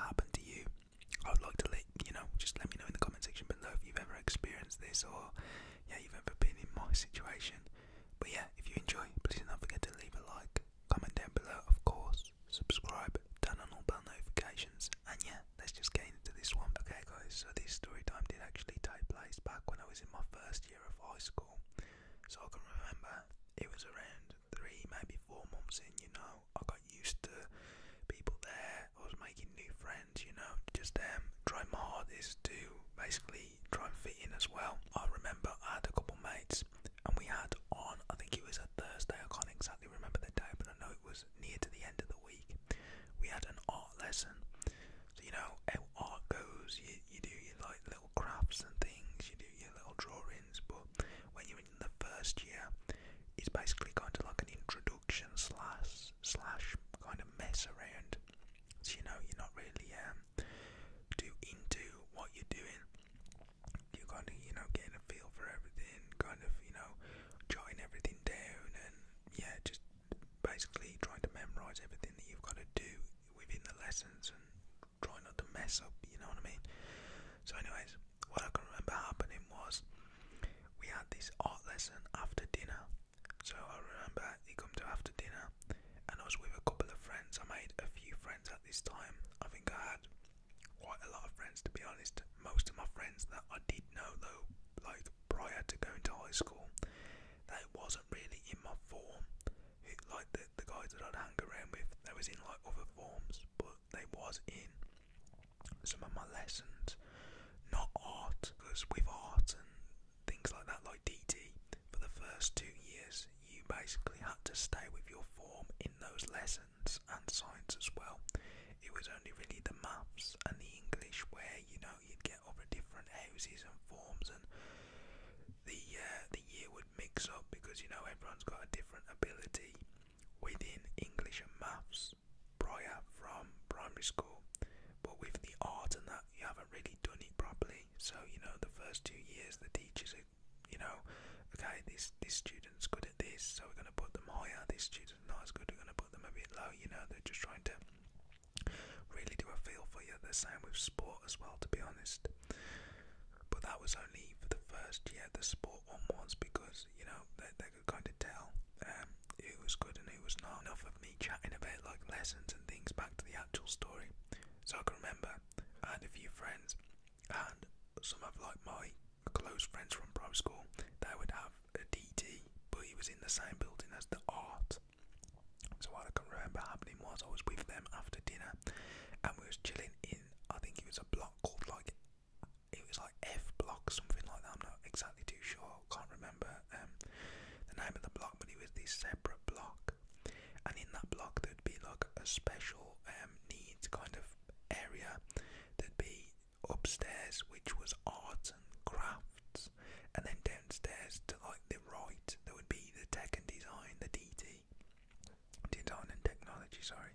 happened to you, I would like to let you know. Just let me know in the comment section below if you've ever experienced this or yeah, you've ever been in my situation. But yeah, if you enjoy, please do not forget to leave a like, comment down below, of course, subscribe, turn on all bell notifications, and yeah, let's just get into this one. Okay, guys, so this story time did actually take place back when I was in my first year of high school. So I can remember it was around three, maybe four months in, you know. I got used to people there, I was making new friends, you know, just um, trying my hardest to basically try and fit in as well. I remember I had a couple mates and we had on, I think it was a Thursday, I can't exactly remember the day, but I know it was near to the end of the week. We had an art lesson. So, you know, how art goes, you, you do your like little crafts and things, you do your little drawings, but when you're in the first year, it's basically kind of like an introduction slash slash kind of mess around. So you know you're not really um too into what you're doing. You're kind of you know getting a feel for everything, kind of you know jotting everything down, and yeah, just basically trying to memorize everything that you've got to do within the lessons and try not to mess up. You know what I mean? So, anyways, what I can remember happening was we had this art lesson after dinner. So I remember he come to after dinner, and I was with a couple of friends. I made a few friends at this time. I think I had quite a lot of friends, to be honest. Most of my friends that I did know, though, like prior to going to high school, they wasn't really in my form. like the the guys that I'd hang around with, they was in like other forms, but they was in some of my lessons. Not art, because with art and things like that, like DT, for the first two years, you basically had to stay with your form in those lessons and science as well. It was only really the maths and the English where you know you'd get over different houses and forms, and the uh, the year would mix up because you know everyone's got a different ability within English and maths prior from primary school. But with the art and that, you haven't really done it properly. So you know the first two years, the teachers are, you know, okay, this this student's good at this, so we're gonna put them higher. This student's not as good, we're gonna put them a bit low. You know, they're just trying to really do a feel for you. The same with sport as well, to be honest. But that was only for the first year. The sport one was because you know they, they could kind of tell um, who was good and who was not. Enough of me chatting about like lessons and things. Back to the actual story. So I can remember Had a few friends, and some of like my close friends from primary school. They would have a DT, but he was in the same building as the art. So what I can remember happening was I was with them after dinner, and we was chilling in. I think it was a block called like it was like F block, something like that. I'm not exactly too sure. Can't remember um, the name of the block, but it was this separate block. And in that block, there'd be like a special um, needs kind of area. There'd be upstairs, which was art and crafts, and then downstairs to like the right, there would be the tech and design, the DT, design and technology. Sorry.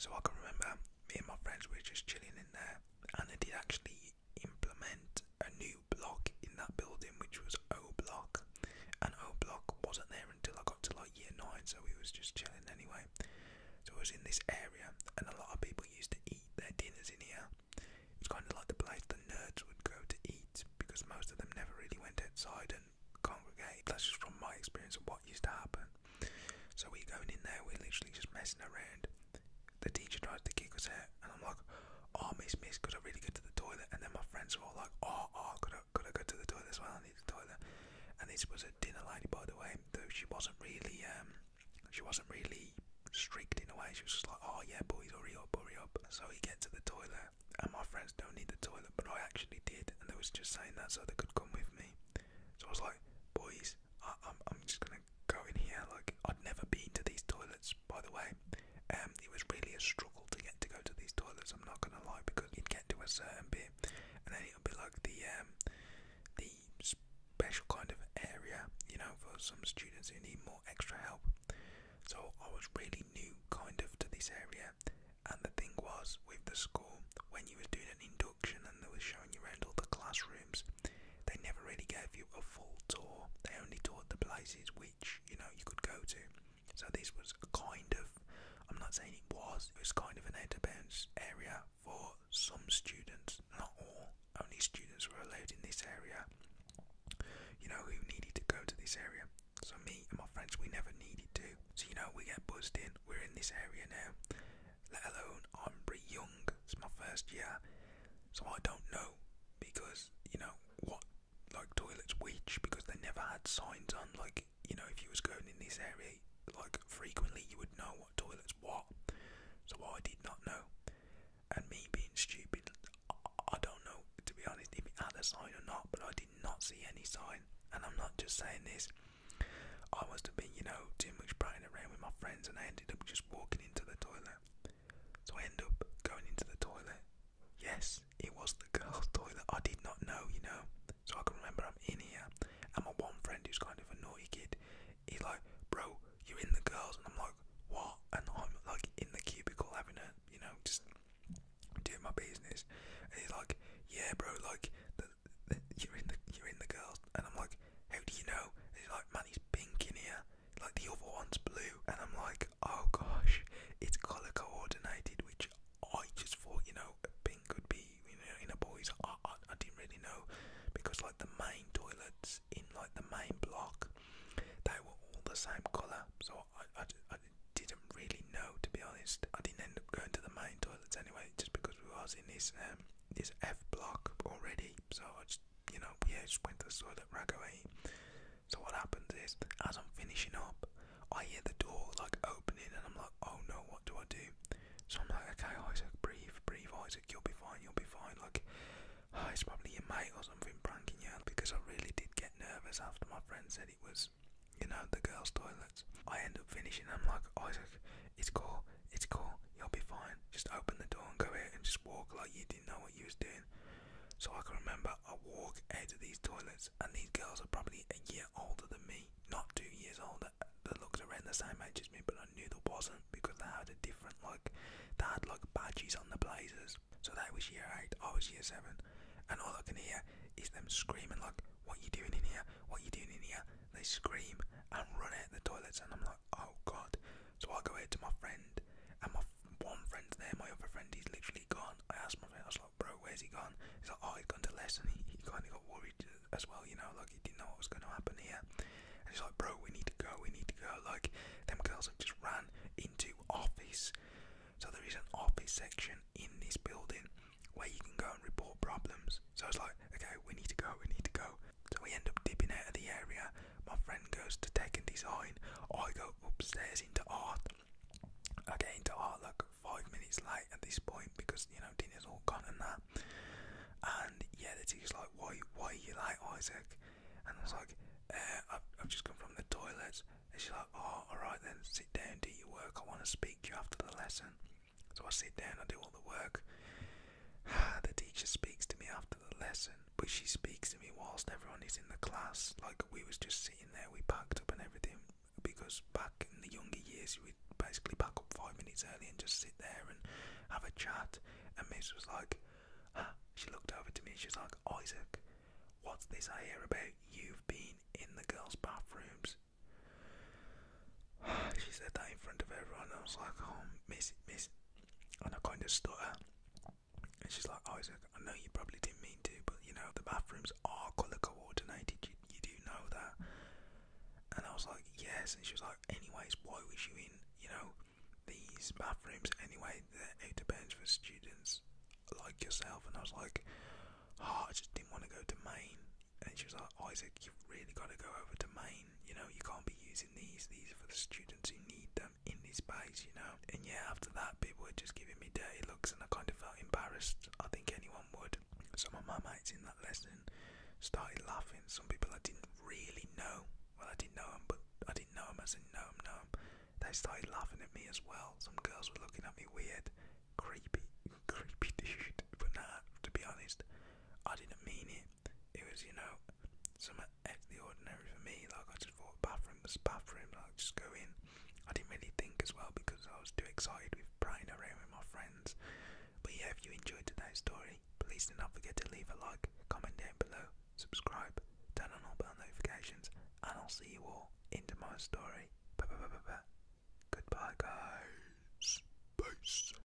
So I can remember me and my friends were just chilling in there, and they did actually implement a new block in that building, which was O block. And O block wasn't there until I got to like year nine, so we was just chilling anyway. So I was in this area, and a lot of people used to eat their dinners in here. It was kind of like the place the nerds would go to eat because most of them never really went outside and congregate. That's just from my experience of what used to happen. So we going in there, we're literally just messing around. The teacher tries to kick us out, and I'm like, "Oh, miss, miss, could I really go to the toilet?" And then my friends are all like, "Oh, oh, could I, could I go to the toilet as well? I need the toilet." And this was a dinner lady, by the way, though she wasn't really, um, she wasn't really strict in a way. She was just like, "Oh yeah, boys, hurry up, hurry up." So we get to the toilet, my friends don't need the toilet, but I actually did, and they was just saying that so they could come with me. So I was like, "Boys, I, I'm, I'm just gonna go in here." Like I'd never been to these toilets, by the way. Um, it was really a struggle to get to go to these toilets. I'm not gonna lie because you'd get to a certain bit, and then it would be like the um, the special kind of area, you know, for some students who need more extra help. So I was really new, kind of, to this area. And the thing was, with the school, when you was doing an induction and they was showing you around all the classrooms, they never really gave you a full tour. They only taught the places which you know you could go to. So this was a kind of, I'm not saying it was. It was kind of an out of bounds area for some students, not all. Only students were allowed in this area. You know who needed to go to this area. So me and my friends, we never needed to. So you know we get buzzed in. We're in this area now. Let alone I'm my first year, so I don't know because you know what like toilets which because they never had signs on like you know if you was going in this area like frequently you would know what toilets what. So I did not know. And me being stupid I, don't know to be honest if it had a sign or not but I did not see any sign. And I'm not just saying this. I must have been you know too much prattling around with my friends and I ended up just walking into the toilet. So I end up going into the toilet. Yes it was the girls toilet I did not know you know so I can remember I'm in here, and my one friend who's kind of a naughty kid, he's like, "Bro, you're in the girls," and I'm like, "What?" And I'm like in the cubicle having a, you know, just doing my business, and he's like, "Yeah, bro, like, the, the, you're in the you're in the girls," and I'm like, "How do you know?" And he's like, "Man, he's pink in here, like the other one's blue," and I'm like, "Oh gosh, it's color coordinated," which I just thought, you know, pink could be, you know, in a boys. I, I, I didn't really know because like the main toilets in like the main block, they were all the same colour. So I, I, I didn't really know to be honest. I didn't end up going to the main toilets anyway, just because we was in this um this F block already. So I just you know yeah just went to the toilet right away. So what happens is as I'm finishing up, I hear the door like opening and I'm like oh no what do I do? So I'm like okay Izak breathe breathe Izak you'll be fine you'll be fine like oh, it's probably your mate or something pranking you because I really did get nervous after my friend said it was, you know, the girls' toilets. I end up finishing. I'm like, Izak, it's cool, it's cool, you'll be fine. Just open the door and go out and just walk like you didn't know what you was doing. So I can remember I walk out of these toilets and these girls are probably a year older than me, not two years older. That looks around the same age as me, but I knew there wasn't because they had a different like they had like badges on the blazers. So they was year eight, I was year seven, and all I can hear is them screaming like, "What you doing in here? What you doing in here?" They scream and run out the toilets, and I'm like, "Oh God!" So I go out to my friend, and my one friend's there, my other friend he's literally gone. I asked my friend, I was like, "Bro, where's he gone?" He's like, "Oh, he's gone to lesson." He, he kind of got worried as well, you know, like he didn't know what was going to happen here. And he's like, "Bro, we need to go. We need to go." Like them girls have just ran into office. So there is an office section in this building where you can go and report problems. So I was like, okay, we need to go, we need to go. So we end up dipping out of the area. My friend goes to tech and design. I go upstairs into art. I get into art like late at this point because you know dinner's all gone and that. And yeah, the teacher's like, why, why are you late, Izak? And I was like, uh, I've, I've just come from the toilets. And she's like, oh, alright then, sit down, do your work. I want to speak to you after the lesson. So I sit down, I do all the work. the teacher speaks to me after the lesson, but she speaks to me whilst everyone is in the class. Like we was just sitting there, we packed up and everything. Because back in the younger years, we'd basically pack up five minutes early and just sit there and have a chat. And Miss was like, huh. she looked over to me, she was like, Izak, what's this I hear about you've been in the girls' bathrooms? she said that in front of everyone. I was like, oh, miss, miss. And I kind of stutter. And she's like, Izak, I know you probably didn't mean to, but you know, the bathrooms are colour coordinated. You, you do know that. And I was like, yes. And she was like, anyways, why was you in, you know, these bathrooms anyway? They're out for students like yourself. And I was like, oh, I just didn't want to go to main. And she was like, Izak, you've really got to go over to main. You know, you can't be using these. These are for the students who need them in this space, you know. And yeah, after that, people were just giving me dirty looks, and I kind of felt embarrassed. I think anyone would. So my mates in that lesson started laughing. Some people I didn't really know. Well, I didn't know them, but I didn't know them as in know them, They started laughing at me as well. Some girls were looking at me weird, creepy, creepy dude. But nah, to be honest, I didn't mean it. It was, you know, something out of the ordinary for me. Like I just thought bathroom was bathroom. Like just go in. I didn't really think as well because I was too excited with praying around with my friends. But yeah, if you enjoyed today's story, please do not forget to leave a like, comment down below, subscribe, turn on all bell notifications, and I'll see you all in tomorrow's story. Bye bye bye bye bye. Bye guys. Peace.